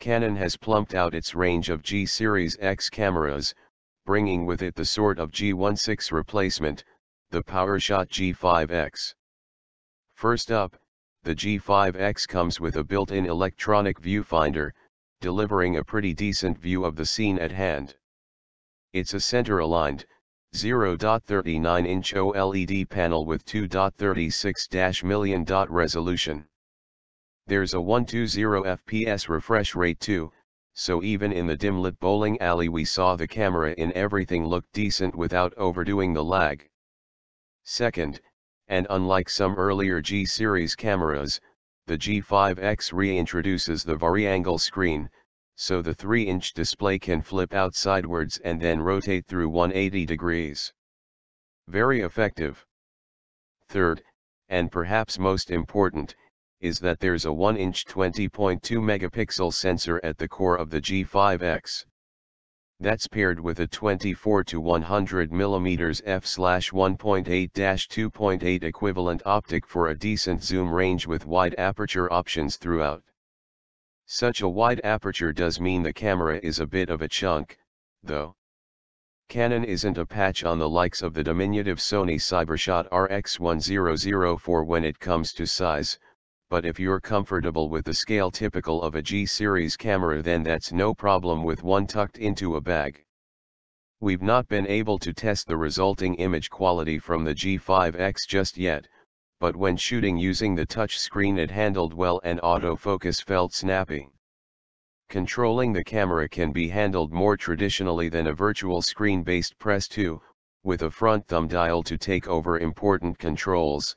Canon has plumped out its range of G Series X cameras, bringing with it the sort of G16 replacement, the PowerShot G5X. First up, the G5X comes with a built-in electronic viewfinder, delivering a pretty decent view of the scene at hand. It's a center-aligned, 0.39-inch OLED panel with 2.36 million dot resolution. There's a 120 fps refresh rate too, so even in the dim-lit bowling alley we saw the camera in everything looked decent without overdoing the lag. Second, and unlike some earlier G-series cameras, the G5X reintroduces the vari-angle screen, so the 3-inch display can flip out sidewards and then rotate through 180 degrees. Very effective. Third, and perhaps most important, is that there's a 1-inch 20.2 megapixel sensor at the core of the G5X. That's paired with a 24 to 100 mm f/1.8-2.8 equivalent optic for a decent zoom range with wide aperture options throughout. Such a wide aperture does mean the camera is a bit of a chunk, though. Canon isn't a patch on the likes of the diminutive Sony Cyber-shot RX1004 when it comes to size, but if you're comfortable with the scale typical of a G-series camera then that's no problem with one tucked into a bag. We've not been able to test the resulting image quality from the G5X just yet, but when shooting using the touch screen it handled well and autofocus felt snappy. Controlling the camera can be handled more traditionally than a virtual screen-based Press 2, with a front thumb dial to take over important controls,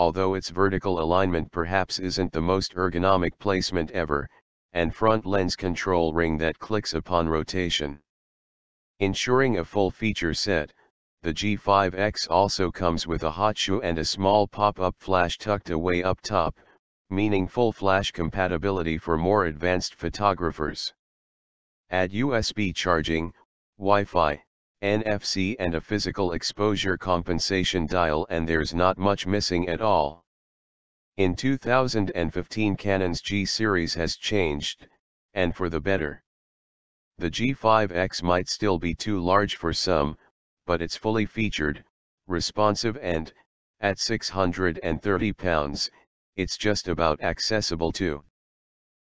although its vertical alignment perhaps isn't the most ergonomic placement ever, and front lens control ring that clicks upon rotation. Ensuring a full feature set, the G5X also comes with a hot shoe and a small pop-up flash tucked away up top, meaning full flash compatibility for more advanced photographers. Add USB charging, Wi-Fi, NFC and a physical exposure compensation dial and there's not much missing at all. In 2015 Canon's G series has changed, and for the better. The G5X might still be too large for some, but it's fully featured, responsive and, at 630 pounds, it's just about accessible too.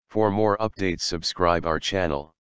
For more updates subscribe our channel.